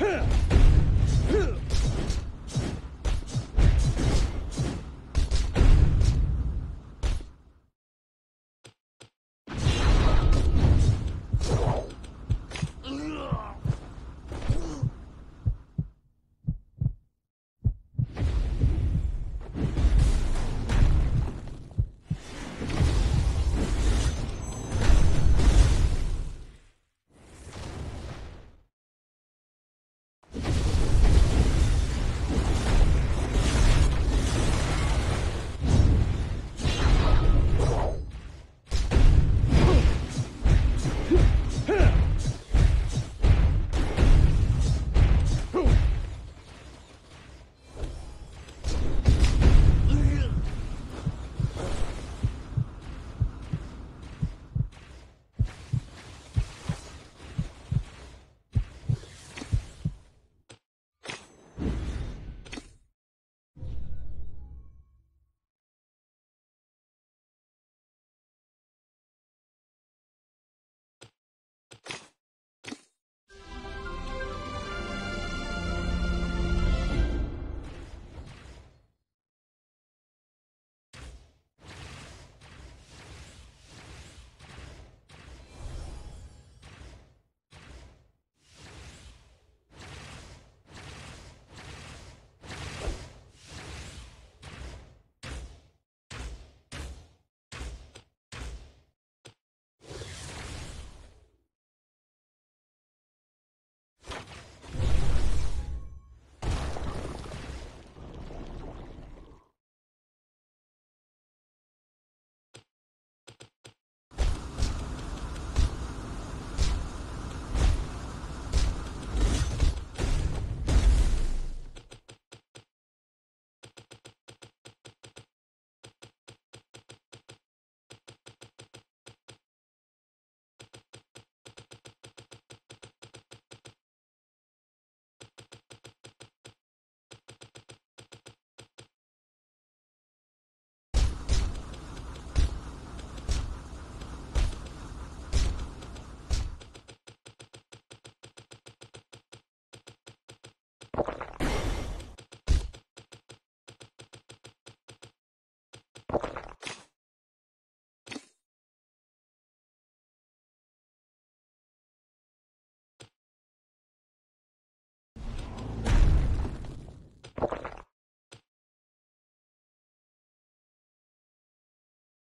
you